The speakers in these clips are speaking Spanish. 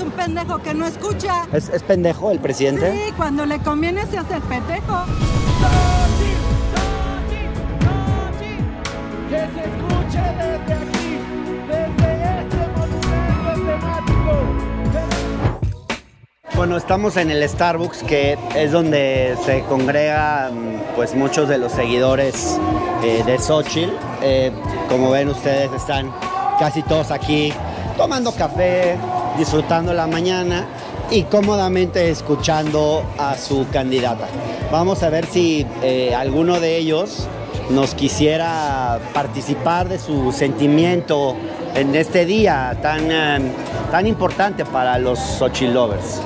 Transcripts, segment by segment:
es un pendejo que no escucha. ¿Es, es pendejo el presidente? Sí, cuando le conviene se hace el pendejo. Que se escuche desde aquí, desde este monumento emblemático. Bueno, estamos en el Starbucks, que es donde se congregan pues muchos de los seguidores eh, de Xochitl. Eh, como ven ustedes, están casi todos aquí tomando café, disfrutando la mañana y cómodamente escuchando a su candidata. Vamos a ver si eh, alguno de ellos nos quisiera participar de su sentimiento en este día tan, eh, tan importante para los Xochitl lovers.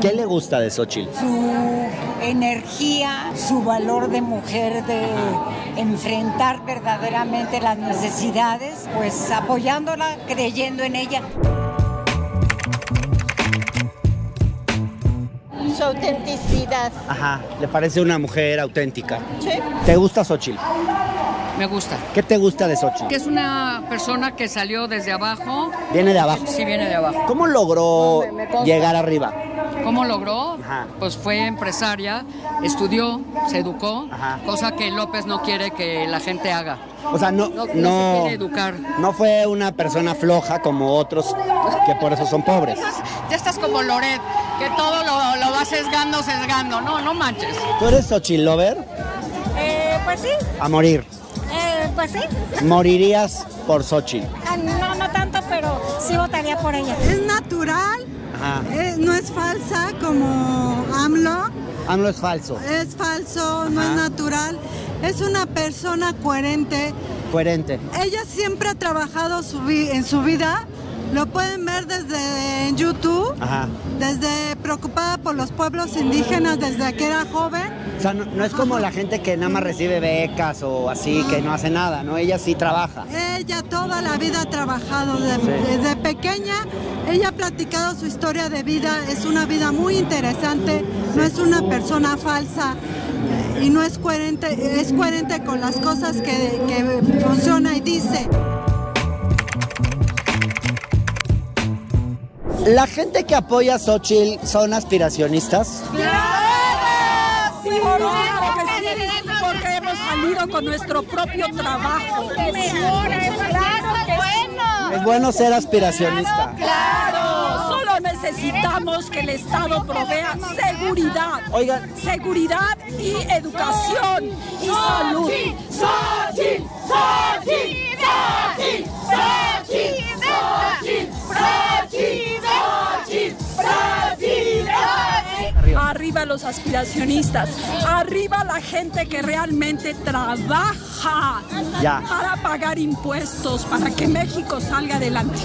¿Qué le gusta de Xochitl? su energía, su valor de mujer, de enfrentar verdaderamente las necesidades, pues apoyándola, creyendo en ella. Su autenticidad. Ajá, le parece una mujer auténtica. Sí. ¿Te gusta Xochitl? Me gusta. ¿Qué te gusta de Xochitl? Que es una persona que salió desde abajo. Viene de abajo. Sí, viene de abajo. ¿Cómo logró Me- me consta. llegar arriba? ¿Cómo logró? Ajá. Pues fue empresaria, estudió, se educó, Ajá. cosa que López no quiere que la gente haga. O sea, no, No, no no, se quiere educar. no fue una persona floja como otros que por eso son pobres. Ya estás como Loret, que todo lo, lo va sesgando, sesgando. No, no manches. ¿Tú eres Xochitl lover? Eh, pues sí, A morir. eh, pues sí. Morirías por Xochitl. Ah, No, no tanto, pero sí votaría por ella. Es natural, Ajá. eh, no es falsa como AMLO. AMLO es falso. Es falso, no es natural. Es una persona coherente. Coherente. Ella siempre ha trabajado su vi- en su vida. Lo pueden ver desde en YouTube, Ajá. desde preocupada por los pueblos indígenas desde que era joven. O sea, no, no es como la gente que nada más recibe becas o así, que no hace nada, ¿no? Ella sí trabaja. Ella toda la vida ha trabajado de- Sí. desde pequeña. Ella ha platicado su historia de vida. Es una vida muy interesante. No es una persona falsa eh, y no es coherente. Es coherente con las cosas que, que funciona y dice. ¿La gente que apoya a Xochitl son aspiracionistas? porque hemos salido con nuestro propio trabajo. Claro, bueno. Es bueno ser aspiracionista. Claro, solo necesitamos que el Estado provea seguridad. Oigan, Seguridad y educación y salud. Arriba los aspiracionistas, arriba la gente que realmente trabaja Ya. para pagar impuestos, para que México salga adelante.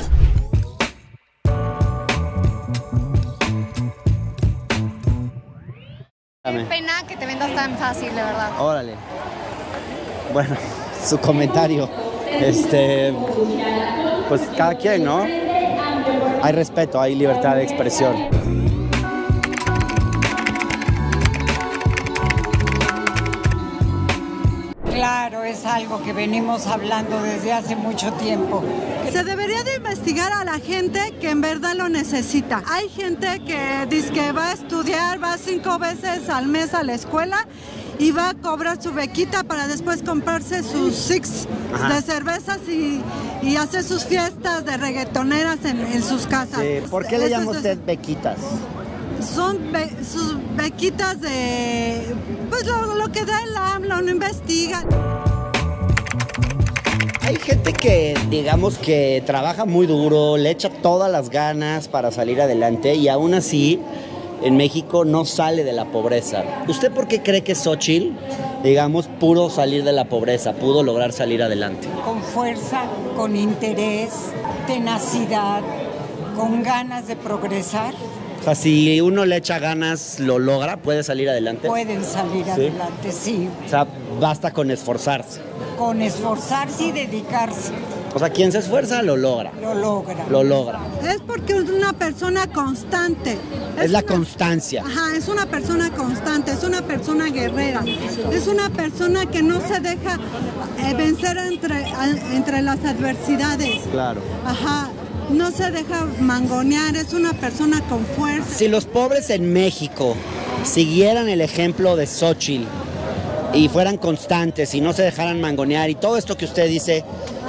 dame. Pena que te vendas tan fácil, de verdad. Órale. Bueno, su comentario. Este, pues cada quien, ¿no? Hay respeto, hay libertad de expresión. Es algo que venimos hablando desde hace mucho tiempo. Se debería de investigar a la gente que en verdad lo necesita. Hay gente que dice que va a estudiar, va cinco veces al mes a la escuela y va a cobrar su bequita para después comprarse sus six Ajá. de cervezas y, y hacer sus fiestas de reggaetoneras en, en sus casas. Sí, ¿Por qué le llama usted bequitas? Son be- sus bequitas de... Pues lo, lo que da el AMLO, no investigan. Hay gente que, digamos, que trabaja muy duro, le echa todas las ganas para salir adelante y aún así en México no sale de la pobreza. ¿Usted por qué cree que Xochitl, digamos, pudo salir de la pobreza, pudo lograr salir adelante? Con fuerza, con interés, tenacidad, con ganas de progresar, O sea, si uno le echa ganas, lo logra, puede salir adelante. pueden salir adelante, sí. O sea, basta con esforzarse. Con esforzarse y dedicarse, O sea, quien se esfuerza, lo logra. lo logra. Lo logra. Es porque es una persona constante. Es la una- constancia. Ajá, es una persona constante, es una persona guerrera, es una persona que no se deja eh, vencer entre, entre las adversidades. Claro. Ajá, no se deja mangonear, es una persona con fuerza. Si los pobres en México siguieran el ejemplo de Xochitl y fueran constantes y no se dejaran mangonear y todo esto que usted dice,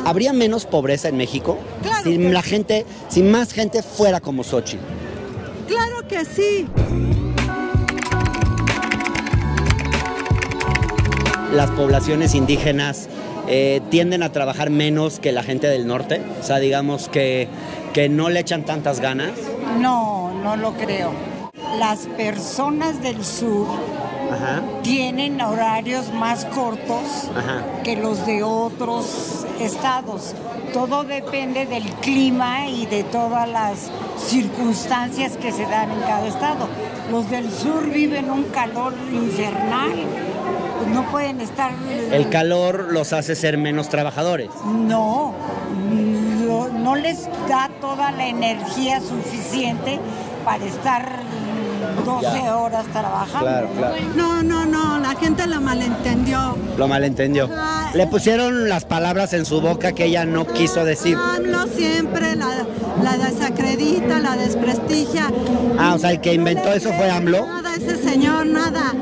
¿habría menos pobreza en México? Claro si que la gente, si más gente fuera como Xochitl. Claro que sí. Las poblaciones indígenas eh, tienden a trabajar menos que la gente del norte, o sea, digamos que, que no le echan tantas ganas. No, no lo creo. Las personas del sur Ajá, tienen horarios más cortos ajá. que los de otros estados. Todo depende del clima y de todas las circunstancias que se dan en cada estado. Los del sur viven un calor infernal. No pueden estar... El calor los hace ser menos trabajadores. No, no les da toda la energía suficiente para estar 12 Ya. horas trabajando. Claro, claro. No, no, no, la gente lo malentendió. Lo malentendió. Le pusieron las palabras en su boca que ella no quiso decir. AMLO siempre la, la desacredita, la desprestigia. Ah, o sea, el que inventó eso fue AMLO. Nada, ese señor, nada.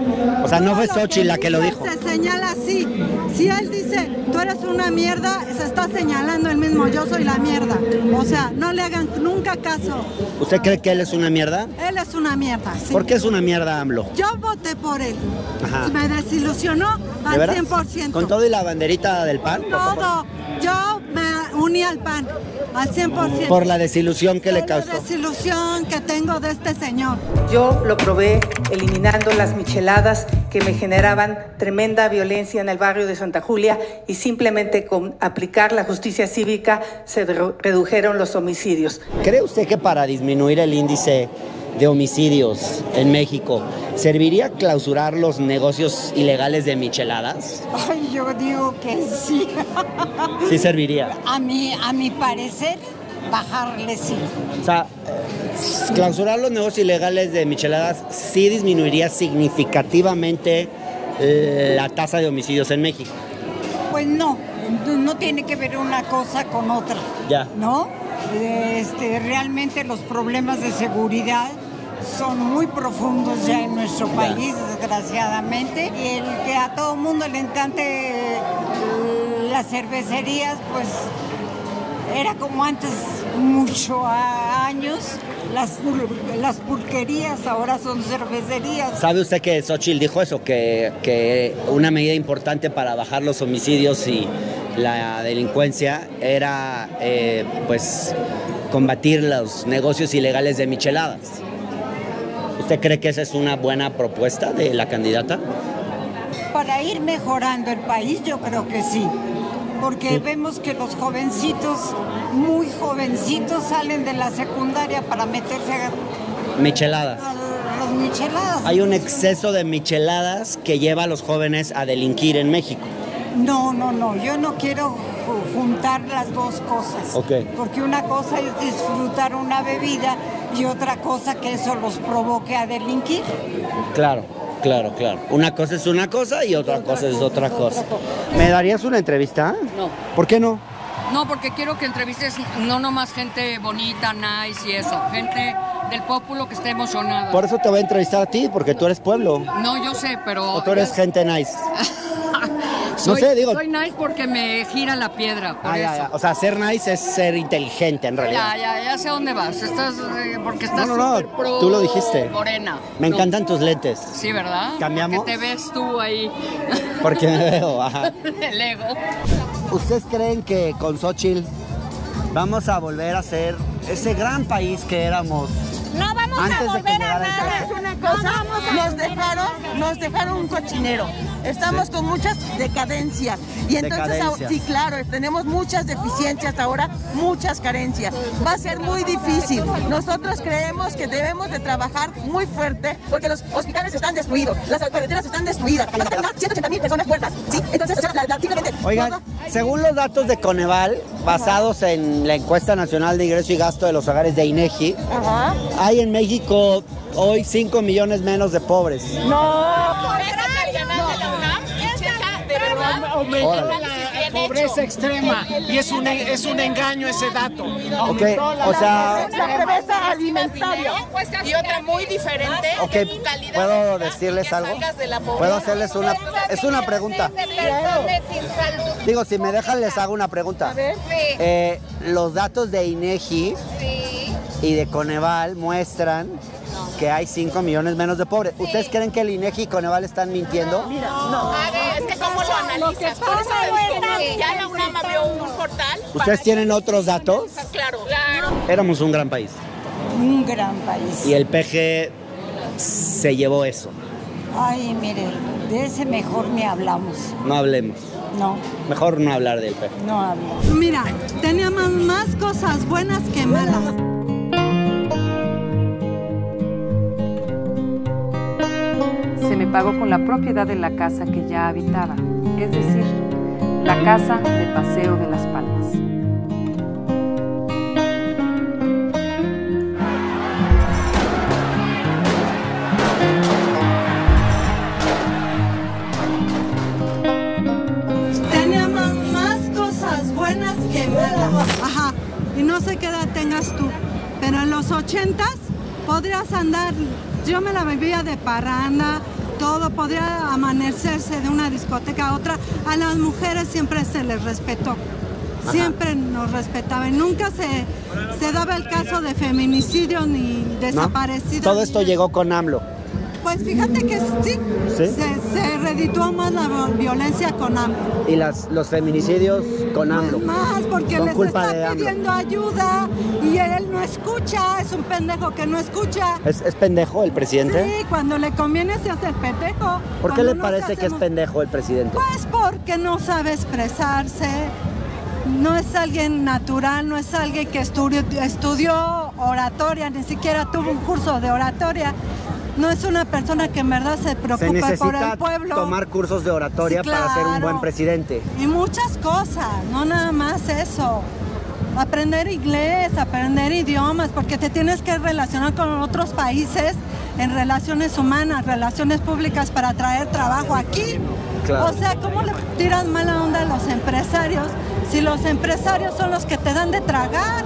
O sea, no fue Xochitl la que lo dijo. Se señala así. Si él dice, tú eres una mierda, se está señalando él mismo, yo soy la mierda. O sea, no le hagan nunca caso. ¿Usted cree que él es una mierda? Él es una mierda. sí. ¿Por qué es una mierda AMLO? Yo voté por él. Ajá. Me desilusionó ¿De al veras? 100%. ¿Con todo y la banderita del PAN? Todo. Yo me uní al PAN al 100%. Por la desilusión que le Por la causó. desilusión que tengo de este señor. Yo lo probé eliminando las micheladas que me generaban tremenda violencia en el barrio de Santa Julia y simplemente con aplicar la justicia cívica se re- redujeron los homicidios. ¿Cree usted que para disminuir el índice de homicidios en México serviría clausurar los negocios ilegales de micheladas? Ay, yo digo que sí. Sí serviría. A mi, a mi parecer, bajarle sí. O sea, clausurar los negocios ilegales de micheladas sí disminuiría significativamente la tasa de homicidios en México. Pues no, no tiene que ver una cosa con otra. Ya. ¿No? Este, realmente los problemas de seguridad son muy profundos ya en nuestro país, desgraciadamente. Y el que a todo mundo le encante eh, las cervecerías, pues era como antes, mucho a- años. Las, las pulquerías ahora son cervecerías. ¿Sabe usted que Xochitl dijo eso? Que, que una medida importante para bajar los homicidios y la delincuencia era eh, pues combatir los negocios ilegales de micheladas. ¿Usted cree que esa es una buena propuesta de la candidata? Para ir mejorando el país, yo creo que sí. Porque Sí. vemos que los jovencitos, muy jovencitos, salen de la secundaria para meterse a, Micheladas. a los micheladas. Hay un exceso de micheladas que lleva a los jóvenes a delinquir en México. No, no, no. Yo no quiero ju- juntar las dos cosas. Ok. Porque una cosa es disfrutar una bebida y otra cosa que eso los provoque a delinquir. Claro, claro, claro. Una cosa es una cosa y otra cosa es otra cosa. ¿Me darías una entrevista? No. ¿Por qué no? No, porque quiero que entrevistes no nomás gente bonita, nice y eso, gente del pueblo que esté emocionada. Por eso te voy a entrevistar a ti, porque tú eres pueblo. No, yo sé, pero... O tú eres gente nice. Soy, sé, digo- Soy nice porque me gira la piedra, por Ah, ya, eso. ya. O sea, ser nice es ser inteligente en realidad. Ya, ya, ya sé a dónde vas. Estás, eh, porque estás No, no, no, pro tú lo dijiste. morena. Me No. encantan tus lentes. Sí, ¿verdad? ¿Cambiamos? Que te ves tú ahí. Porque me veo, ajá. El ego. ¿Ustedes creen que con Xochitl vamos a volver a ser ese gran país que éramos No vamos antes a de que volver a nada. una cosa, nos dejaron, nos dejaron un cochinero. Estamos con muchas decadencias. Y entonces, Decadencia. ahora- sí, claro, tenemos muchas deficiencias ahora, muchas carencias. Va a ser muy difícil. Nosotros creemos que debemos de trabajar muy fuerte porque los hospitales están destruidos, las carreteras están destruidas, hay 180 mil personas muertas. ¿sí? Entonces, o sea, la- la- simplemente Oigan, todo- según los datos de Coneval, basados en la encuesta nacional de ingreso y gasto de los hogares de INEGI, Ajá. hay en México hoy 5 millones menos de pobres. No. Órale. pobreza extrema y es un, es un engaño ese dato. Ok, o sea, La pobreza alimentaria. Y otra muy diferente. ok, ¿puedo decirles algo? ¿Puedo hacerles una, es una pregunta. Digo, si me dejan les hago una pregunta. Eh, los datos de INEGI y de Coneval muestran que hay 5 millones menos de pobres. ¿Ustedes creen que el INEGI y Coneval están mintiendo? No, a ver, es que cómo lo analizas. Por eso que ya la UNAM abrió un portal. ¿Ustedes tienen otros datos? Claro, claro. Éramos un gran país. Un gran país. Y el PG se llevó eso. Ay, mire, de ese mejor ni hablamos. No hablemos. No, Mejor no hablar del PG. no hablamos. Mira, teníamos más cosas buenas que malas. Pagó con la propiedad de la casa que ya habitaba, es decir, la casa de Paseo de las Palmas. Teníamos más cosas buenas que malas. Ajá. Y no sé qué edad tengas tú, pero en los ochentas podrías andar, yo me la vivía de parranda, todo, podría amanecerse de una discoteca a otra. A las mujeres siempre se les respetó. Siempre nos respetaban. Nunca se, se daba el caso de feminicidio ni ¿no? desaparecidos. Todo esto llegó con AMLO. Pues fíjate que sí, ¿Sí? Se, se redituó más la violencia con AMLO. Y las, los feminicidios con AMLO. Más porque Son les está pidiendo ayuda y él no escucha, es un pendejo que no escucha. ¿Es, es pendejo el presidente? Sí, cuando le conviene se hace el pendejo. ¿Por qué le parece que es pendejo el presidente? Pues porque no sabe expresarse, no es alguien natural, no es alguien que estudió, estudió oratoria, ni siquiera tuvo un curso de oratoria. No es una persona que en verdad se Se preocupa por el pueblo. tomar cursos de oratoria Sí, para ser un buen presidente. Y muchas cosas, no nada más eso. Aprender inglés, aprender idiomas, porque te tienes que relacionar con otros países en relaciones humanas, relaciones públicas para traer trabajo aquí. Claro. O sea, ¿cómo le tiras mala onda a los empresarios si los empresarios son los que te dan de tragar?